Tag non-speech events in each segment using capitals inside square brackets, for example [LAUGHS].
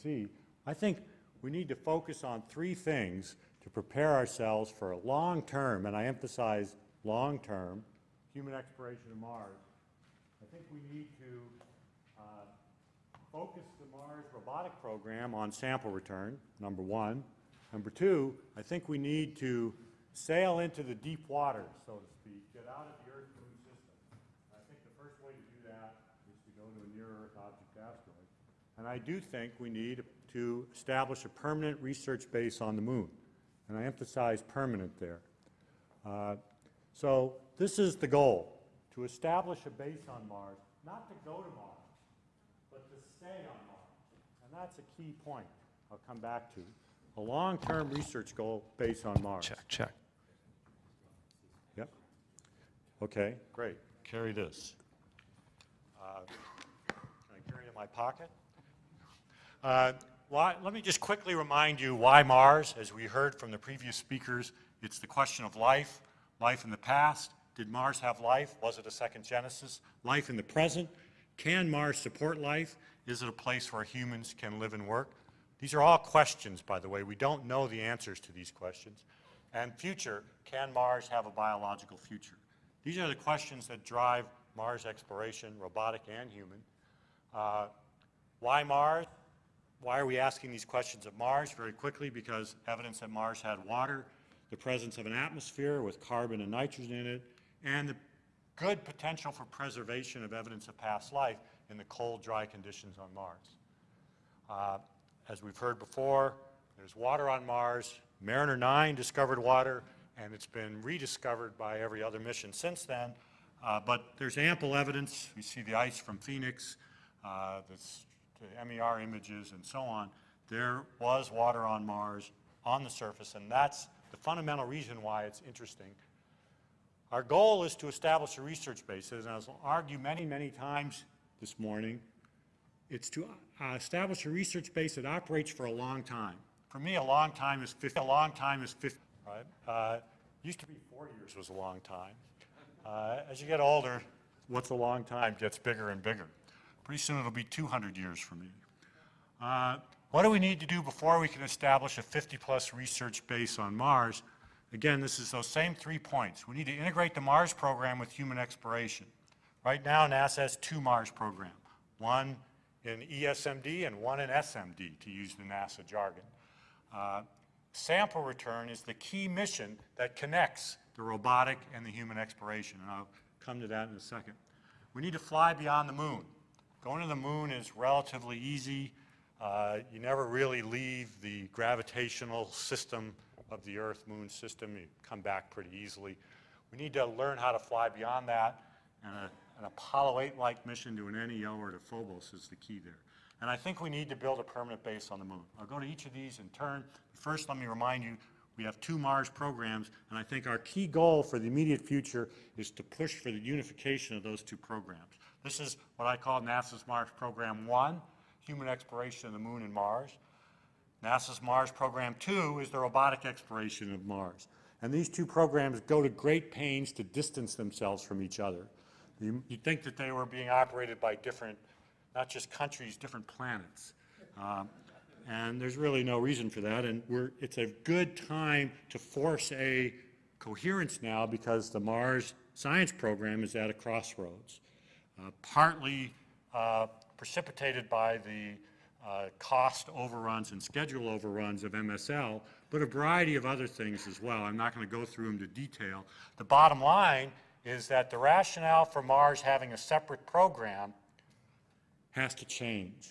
see, I think we need to focus on three things to prepare ourselves for a long-term, and I emphasize long-term, human exploration of Mars. I think we need to uh, focus the Mars robotic program on sample return, number one. Number two, I think we need to sail into the deep waters, so to speak, get out of the Earth-Moon system. And I think the first way to do that is to go to a near-Earth object asteroid. And I do think we need to establish a permanent research base on the Moon. And I emphasize permanent there. Uh, so this is the goal, to establish a base on Mars, not to go to Mars, but to stay on Mars. And that's a key point I'll come back to. A long-term research goal based on Mars. Check, check. Yep. Okay, great. Carry this. Uh, Can I carry it in my pocket? Uh, why- Let me just quickly remind you why Mars, as we heard from the previous speakers, it's the question of life, life in the past. Did Mars have life? Was it a second Genesis? Life in the present? Can Mars support life? Is it a place where humans can live and work? These are all questions, by the way. We don't know the answers to these questions. And future, can Mars have a biological future? These are the questions that drive Mars exploration, robotic and human. Uh, why Mars? Why are we asking these questions of Mars? Very quickly, because evidence that Mars had water, the presence of an atmosphere with carbon and nitrogen in it, and the good potential for preservation of evidence of past life in the cold, dry conditions on Mars. Uh, as we've heard before, there's water on Mars. Mariner 9 discovered water, and it's been rediscovered by every other mission since then. Uh, but there's ample evidence. We see the ice from Phoenix, uh, this, the MER images, and so on. There was water on Mars on the surface, and that's the fundamental reason why it's interesting. Our goal is to establish a research base, and as I'll argue many, many times this morning, it's to uh, establish a research base that operates for a long time. For me, a long time is 50, a long time is 50, right? Uh, used to be four years was a long time. Uh, as you get older, what's a long time gets bigger and bigger. Pretty soon it'll be 200 years for me. Uh, what do we need to do before we can establish a 50-plus research base on Mars? Again, this is those same three points. We need to integrate the Mars program with human exploration. Right now, NASA has two Mars programs. One in ESMD and one in SMD, to use the NASA jargon. Uh, sample return is the key mission that connects the robotic and the human exploration, and I'll come to that in a second. We need to fly beyond the moon. Going to the moon is relatively easy. Uh, you never really leave the gravitational system of the Earth-Moon system. You come back pretty easily. We need to learn how to fly beyond that, and a an Apollo 8-like mission to an NEO or to Phobos is the key there. And I think we need to build a permanent base on the moon. I'll go to each of these in turn. First, let me remind you, we have two Mars programs, and I think our key goal for the immediate future is to push for the unification of those two programs. This is what I call NASA's Mars Program 1, human exploration of the moon and Mars. NASA's Mars Program 2 is the robotic exploration of Mars. And these two programs go to great pains to distance themselves from each other. You, you'd think that they were being operated by different, not just countries, different planets. Um, and there's really no reason for that. And we're, it's a good time to force a coherence now because the Mars science program is at a crossroads. Uh, partly uh, precipitated by the uh, cost overruns and schedule overruns of MSL, but a variety of other things as well. I'm not going to go through them to detail. The bottom line is that the rationale for Mars having a separate program has to change.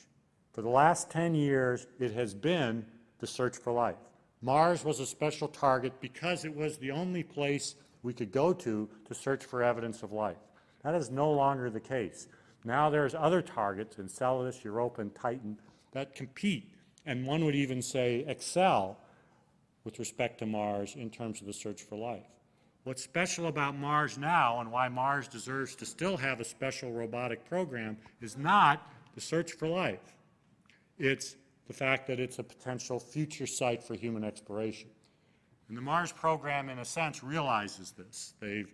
For the last 10 years, it has been the search for life. Mars was a special target because it was the only place we could go to to search for evidence of life. That is no longer the case. Now there's other targets, Enceladus, Europa, and Titan, that compete, and one would even say excel with respect to Mars in terms of the search for life. What's special about Mars now and why Mars deserves to still have a special robotic program is not the search for life. It's the fact that it's a potential future site for human exploration. And the Mars program, in a sense, realizes this. They've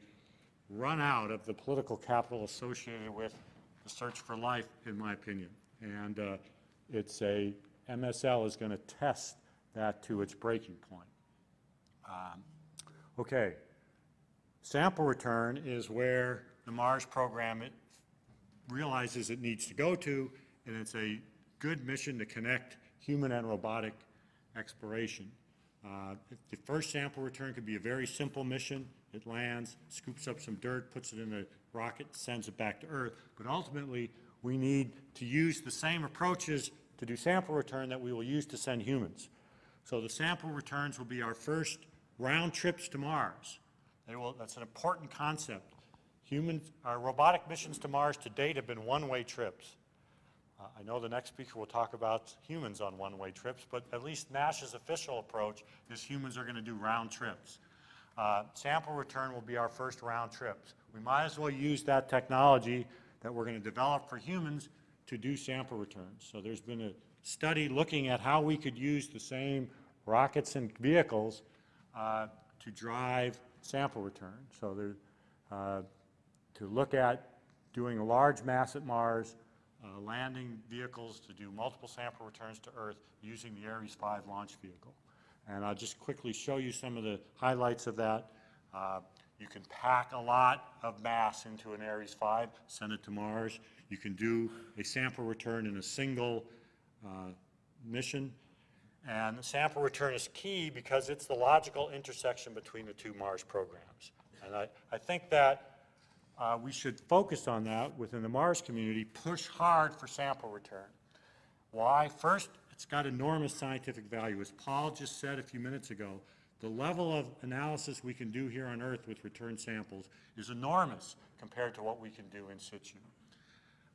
run out of the political capital associated with the search for life, in my opinion. And uh, it's a MSL is going to test that to its breaking point. Um, Okay. Sample return is where the Mars program it realizes it needs to go to, and it's a good mission to connect human and robotic exploration. Uh, The first sample return could be a very simple mission. It lands, scoops up some dirt, puts it in a rocket, sends it back to Earth. But ultimately, we need to use the same approaches to do sample return that we will use to send humans. So the sample returns will be our first round trips to Mars. Will, that's an important concept. Humans, our robotic missions to Mars to date have been one-way trips. I know the next speaker will talk about humans on one-way trips, but at least NASA's official approach is humans are going to do round trips. Uh, sample return will be our first round trips. We might as well use that technology that we're going to develop for humans to do sample returns. So there's been a study looking at how we could use the same rockets and vehicles uh, to drive sample return. So there, uh, to look at doing a large mass at Mars, uh, landing vehicles to do multiple sample returns to Earth using the Ares 5 launch vehicle. And I'll just quickly show you some of the highlights of that. Uh, you can pack a lot of mass into an Ares 5, send it to Mars. You can do a sample return in a single uh, mission. And the sample return is key because it's the logical intersection between the two Mars programs. And I, I think that uh, we should focus on that within the Mars community, push hard for sample return. Why? First, it's got enormous scientific value. As Paul just said a few minutes ago, the level of analysis we can do here on Earth with return samples is enormous compared to what we can do in situ.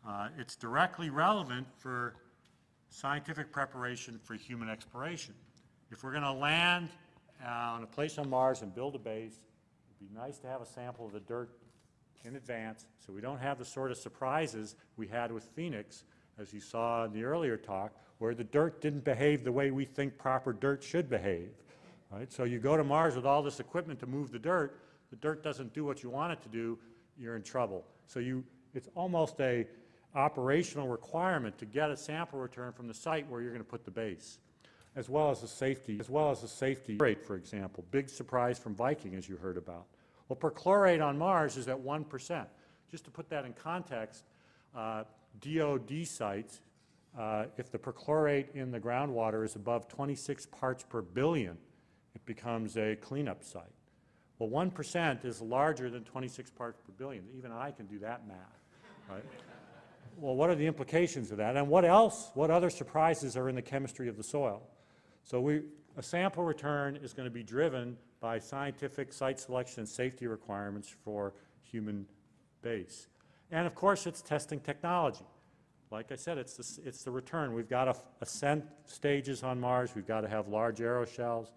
Uh, it's directly relevant for scientific preparation for human exploration. If we're going to land uh, on a place on Mars and build a base, it'd be nice to have a sample of the dirt in advance so we don't have the sort of surprises we had with Phoenix, as you saw in the earlier talk, where the dirt didn't behave the way we think proper dirt should behave. Right? So you go to Mars with all this equipment to move the dirt, the dirt doesn't do what you want it to do, you're in trouble. So you, it's almost a operational requirement to get a sample return from the site where you're going to put the base, as well as the safety, as well as the safety rate, for example. Big surprise from Viking, as you heard about. Well, perchlorate on Mars is at 1%. Just to put that in context, uh, DOD sites, uh, if the perchlorate in the groundwater is above 26 parts per billion, it becomes a cleanup site. Well, 1% is larger than 26 parts per billion. Even I can do that math, right? well, what are the implications of that? And what else, what other surprises are in the chemistry of the soil? So we, a sample return is going to be driven by scientific site selection safety requirements for human base. And of course, it's testing technology. Like I said, it's the, it's the return. We've got to ascent stages on Mars. We've got to have large aeroshells,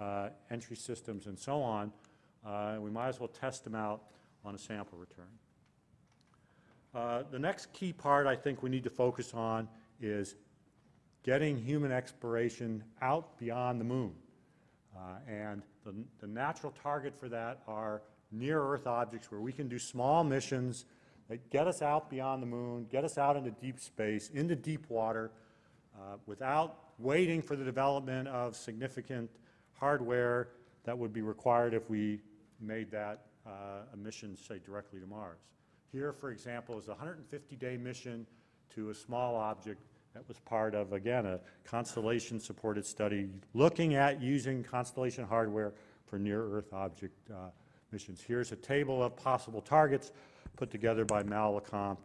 uh, entry systems, and so on. Uh, we might as well test them out on a sample return. Uh, the next key part I think we need to focus on is getting human exploration out beyond the moon. Uh, and the, the natural target for that are near-Earth objects where we can do small missions that get us out beyond the moon, get us out into deep space, into deep water, uh, without waiting for the development of significant hardware that would be required if we made that uh, a mission, say, directly to Mars. Here, for example, is a 150-day mission to a small object that was part of, again, a constellation-supported study looking at using constellation hardware for near-Earth object uh, missions. Here's a table of possible targets put together by Mal Lecomte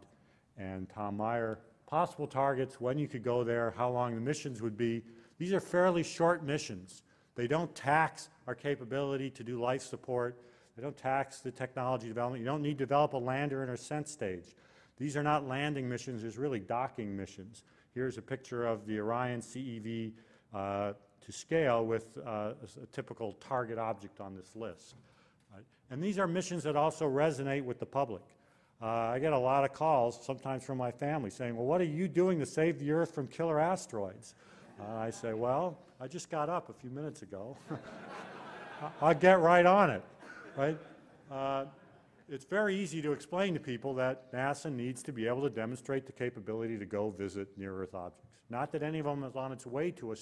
and Tom Meyer. Possible targets, when you could go there, how long the missions would be. These are fairly short missions. They don't tax our capability to do life support. They don't tax the technology development. You don't need to develop a lander in a ascent stage. These are not landing missions, there's really docking missions. Here's a picture of the Orion CEV uh, to scale with uh, a, a, typical target object on this list. Right? And these are missions that also resonate with the public. Uh, I get a lot of calls, sometimes from my family, saying, well, what are you doing to save the Earth from killer asteroids? Uh, I say, well, I just got up a few minutes ago. [LAUGHS] I'll get right on it right? It's very easy to explain to people that NASA needs to be able to demonstrate the capability to go visit near-Earth objects. Not that any of them is on its way to us